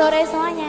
sore soalnya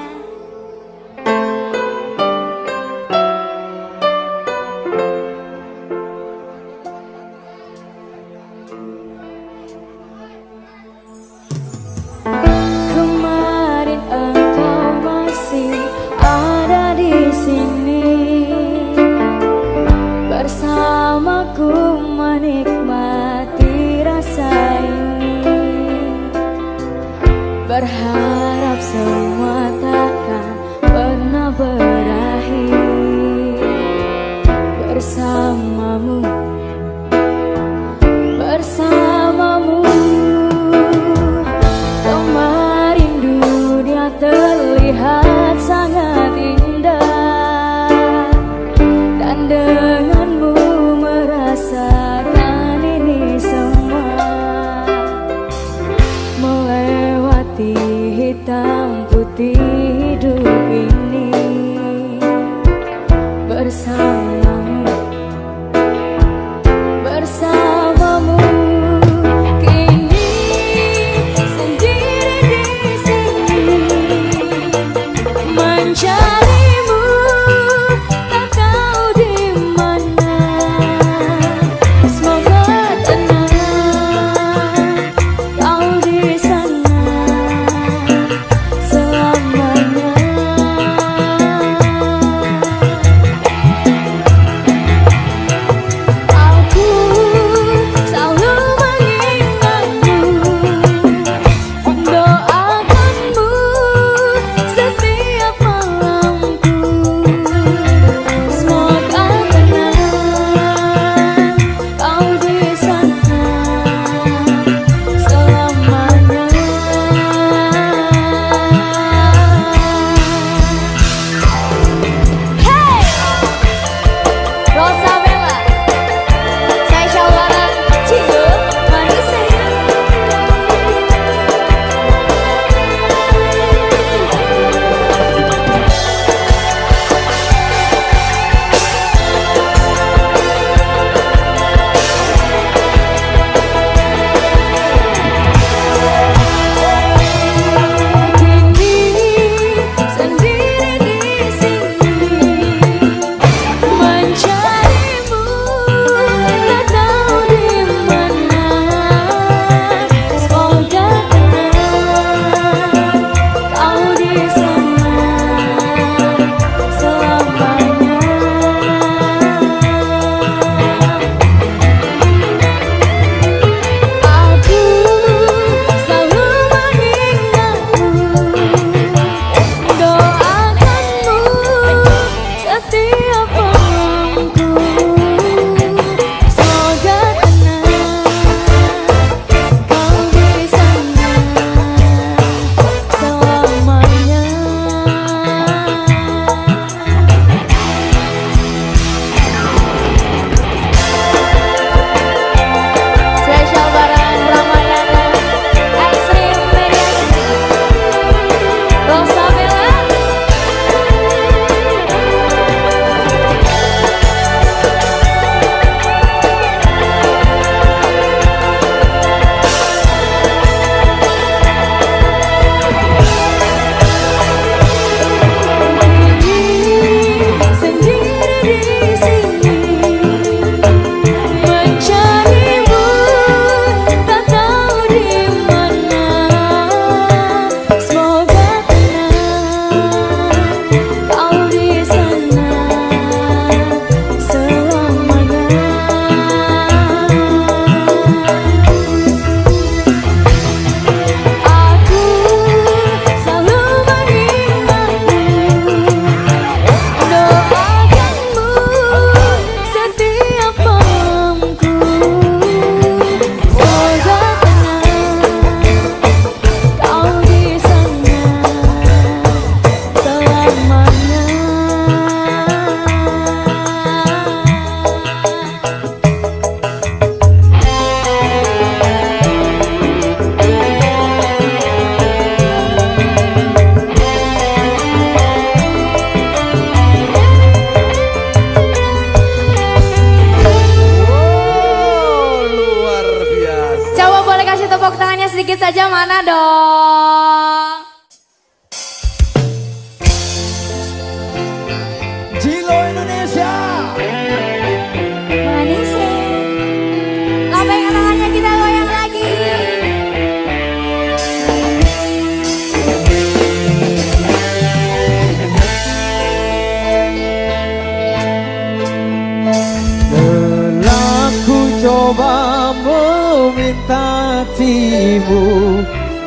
sedikit saja mana dong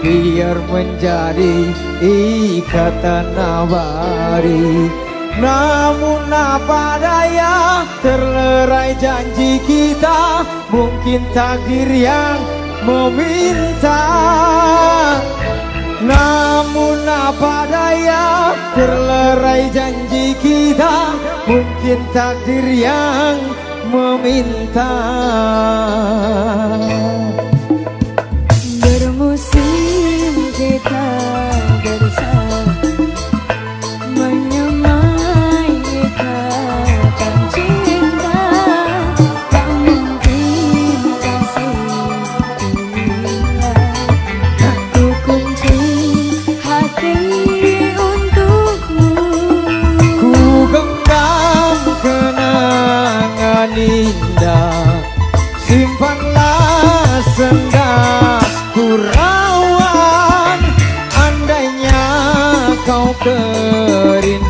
biar menjadi ikatan nabari namun apa daya terlerai janji kita mungkin takdir yang meminta. Namun apa daya terlerai janji kita mungkin takdir yang meminta kau kerinduan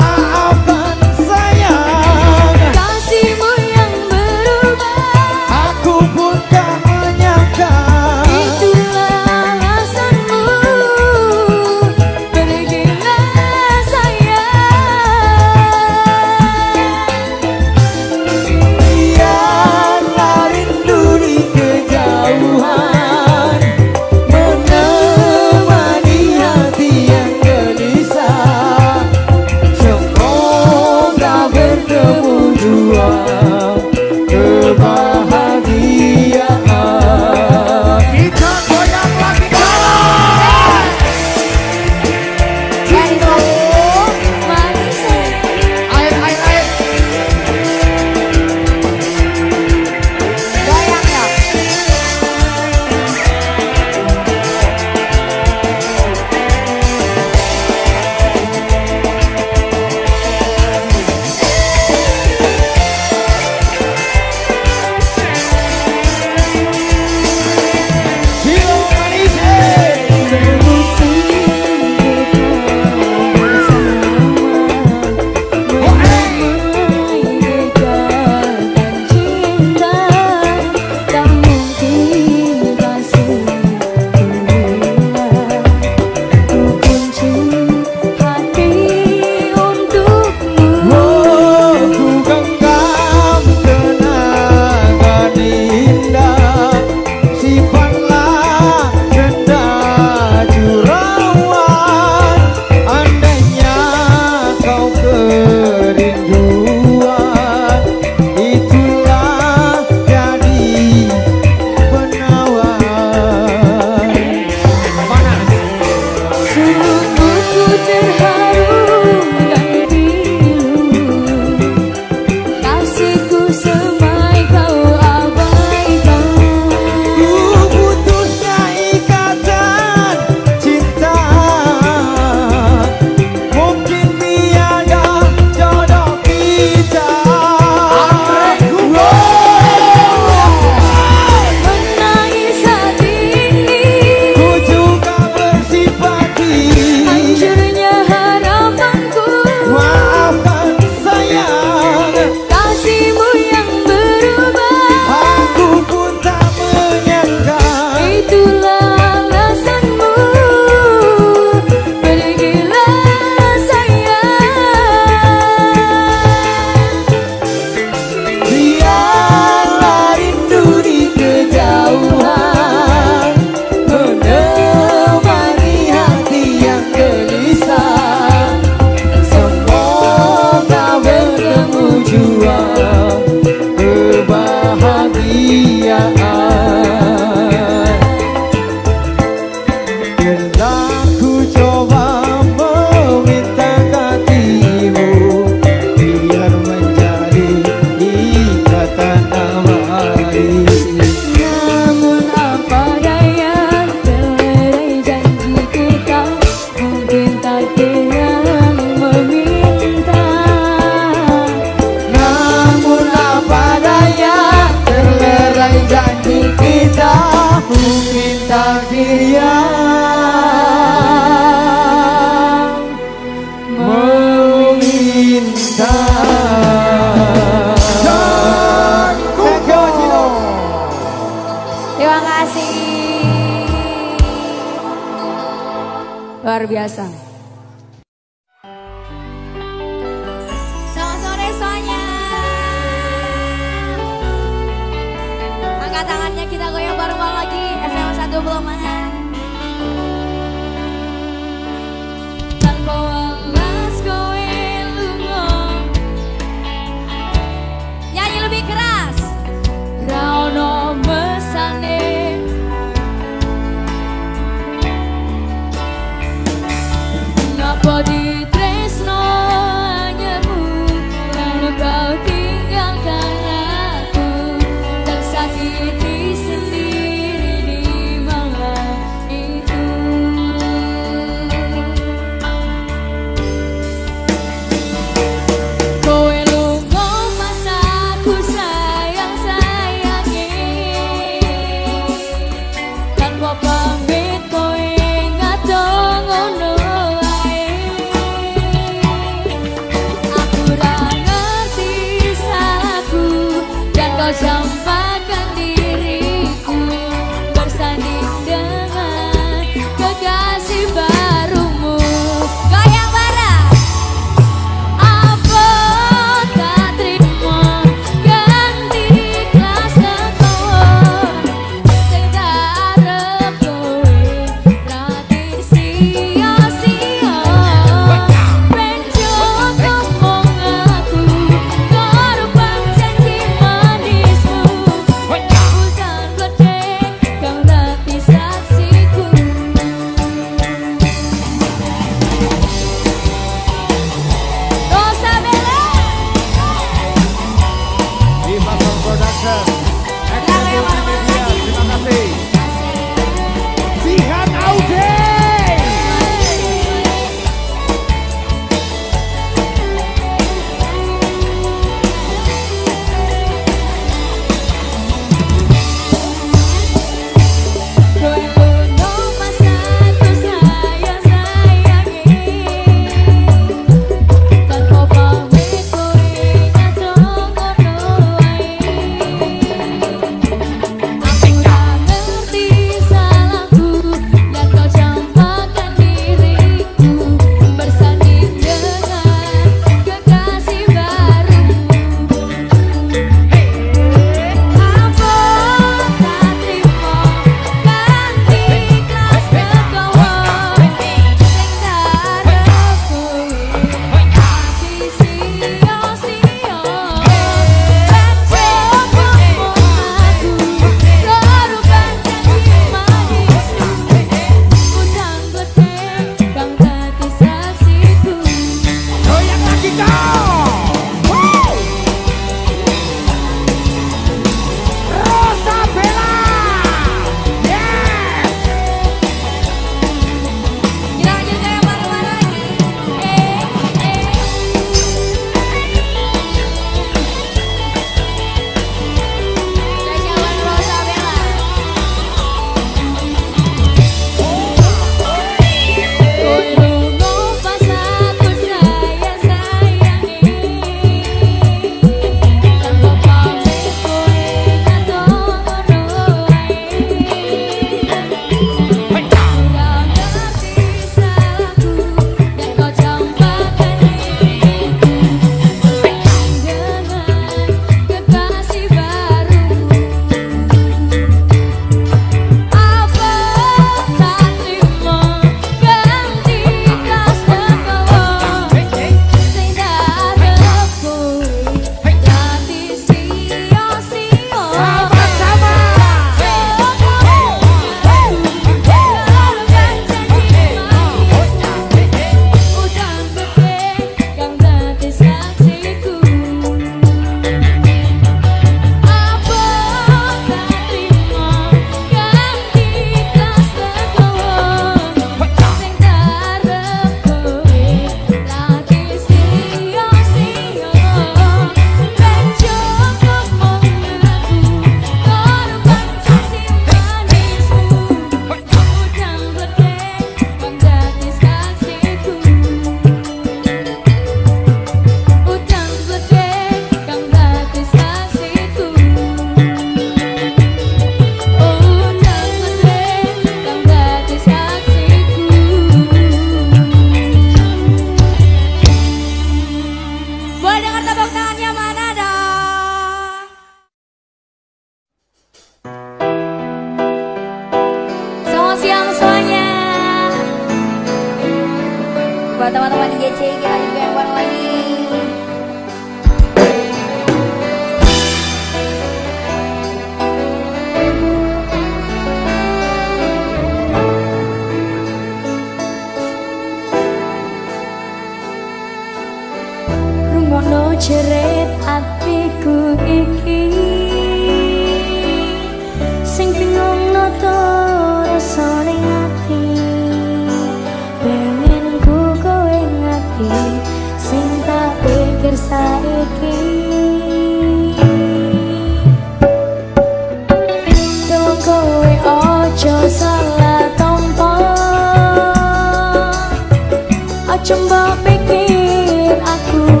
pikir aku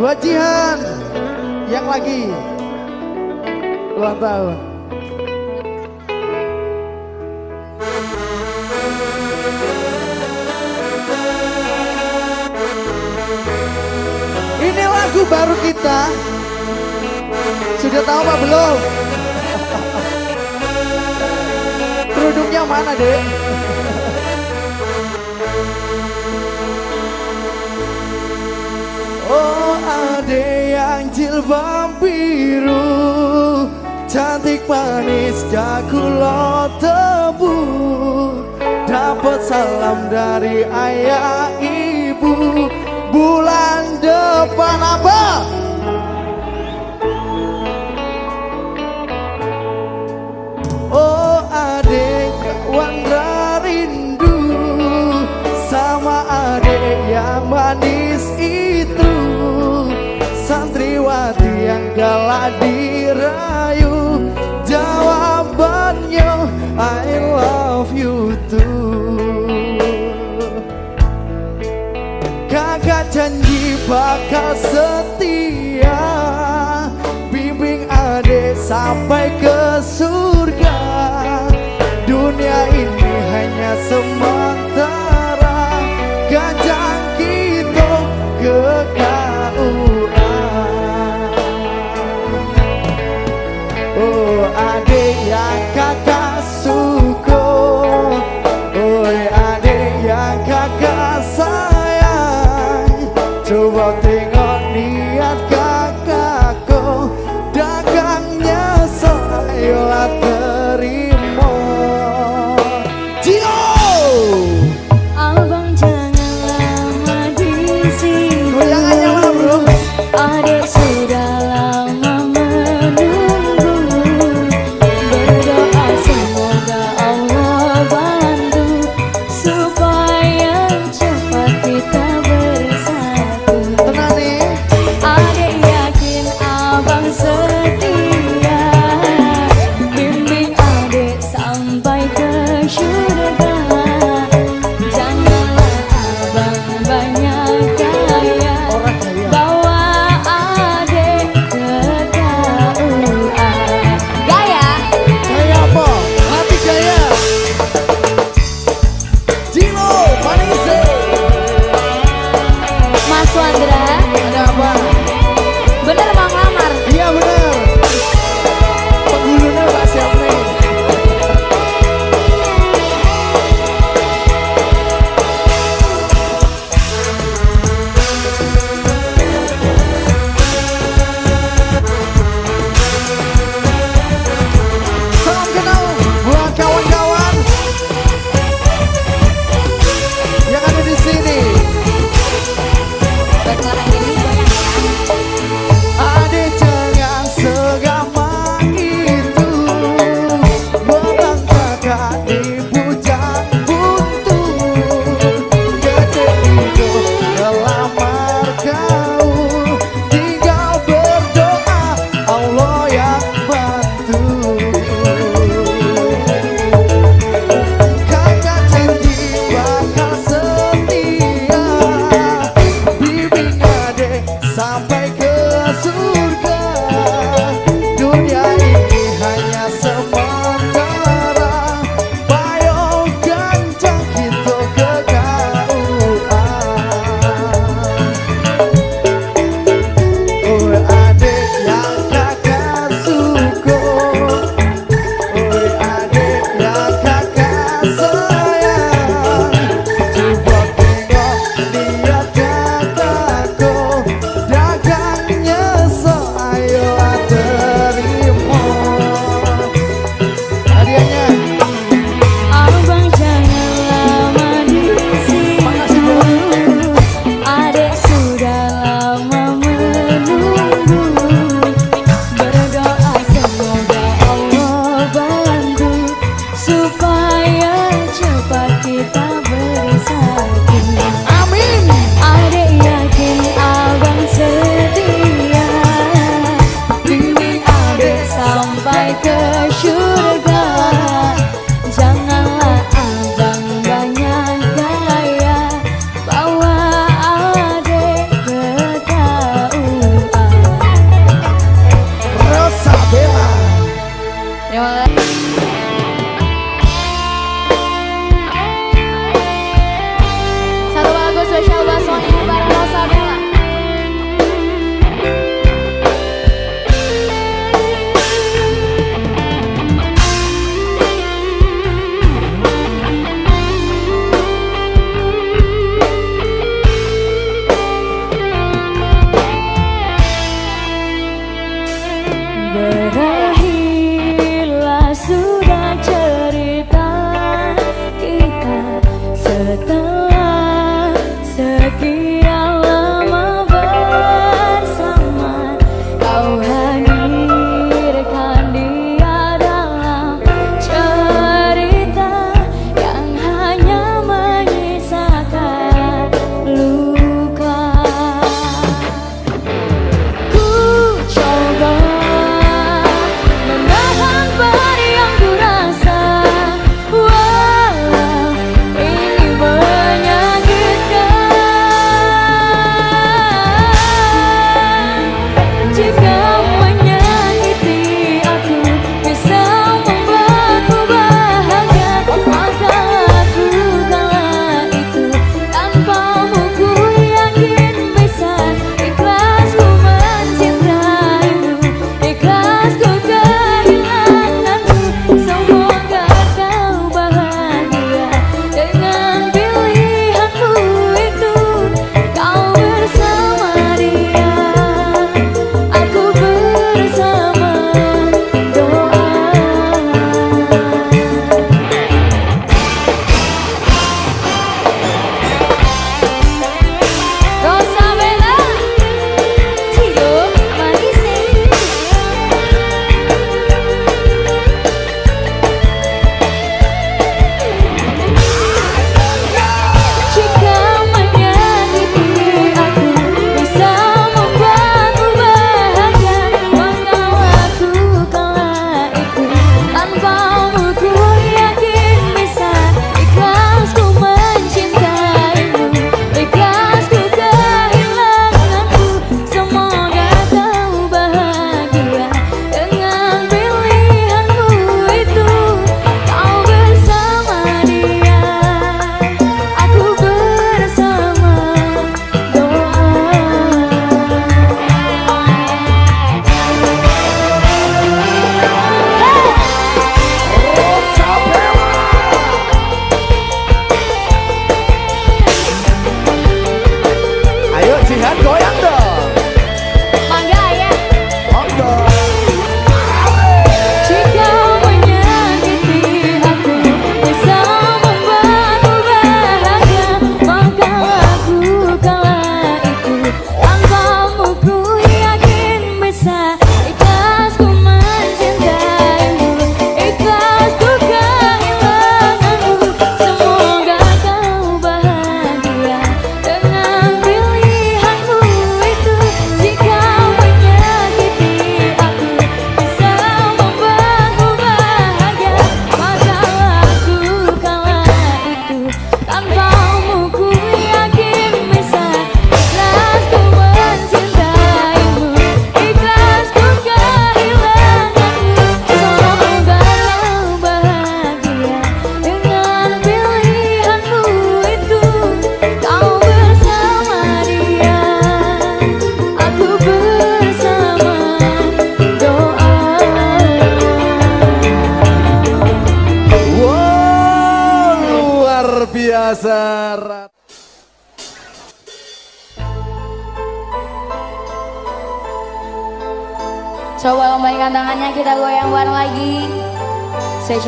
Buat yang lagi ulang tahun. Ini lagu baru kita. Sudah tahu apa belum? Kerudungnya mana, Dek? Jilbab biru Cantik manis lo tebu Dapat salam dari ayah ibu Bulan depan apa? Galak dirayu Jawabannya I love you too. Kakak janji bakal setia Bimbing adik sampai ke surga. Dunia ini hanya sementara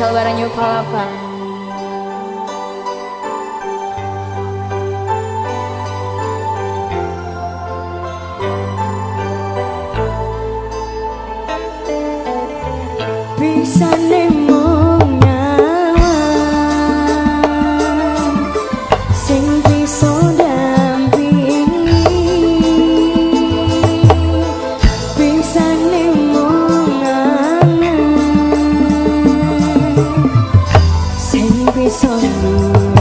saudara New Palapa. selalu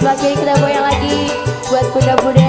sebagai kita goyang lagi buat bunda-bunda